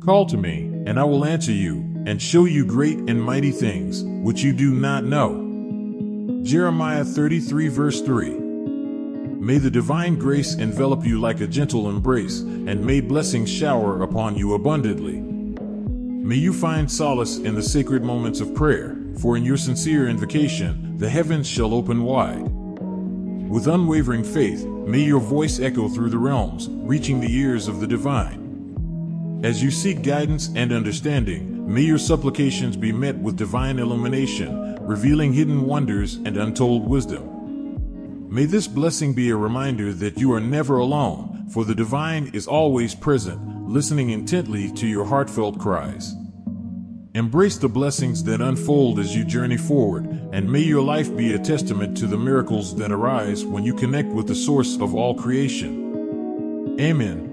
Call to me, and I will answer you, and show you great and mighty things, which you do not know. Jeremiah 33 verse 3. May the divine grace envelop you like a gentle embrace, and may blessings shower upon you abundantly. May you find solace in the sacred moments of prayer, for in your sincere invocation, the heavens shall open wide. With unwavering faith, may your voice echo through the realms, reaching the ears of the divine. As you seek guidance and understanding, may your supplications be met with divine illumination, revealing hidden wonders and untold wisdom. May this blessing be a reminder that you are never alone, for the divine is always present, listening intently to your heartfelt cries. Embrace the blessings that unfold as you journey forward, and may your life be a testament to the miracles that arise when you connect with the source of all creation. Amen.